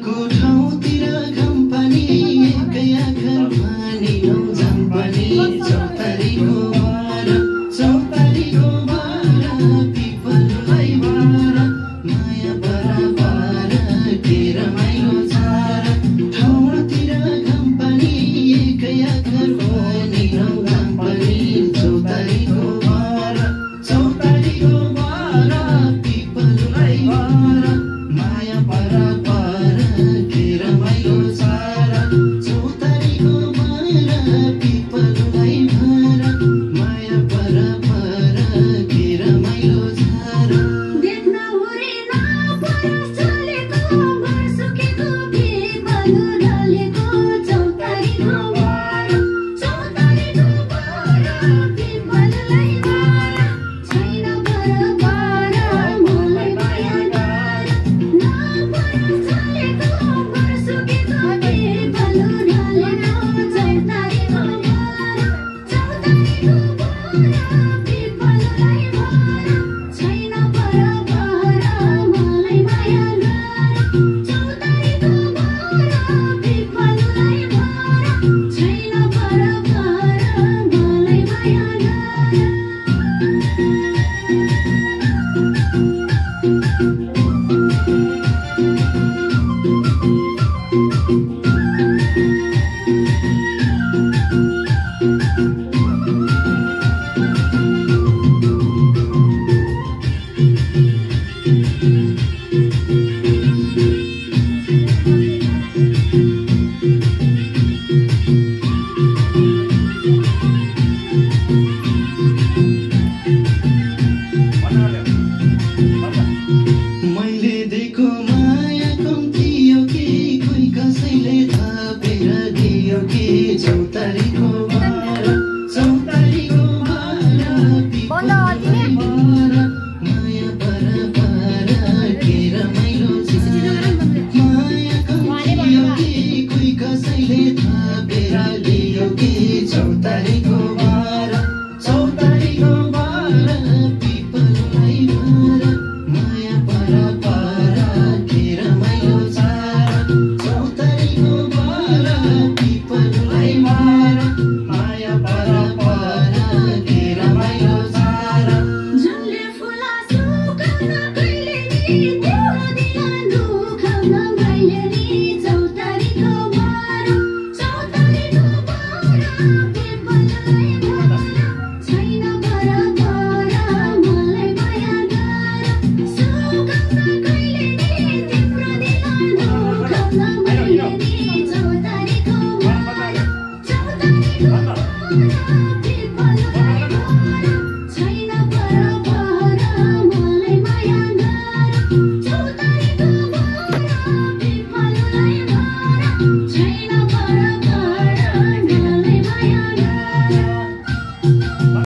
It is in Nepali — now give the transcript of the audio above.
तिमी भएको ठाउँतिर घाम पानी kichu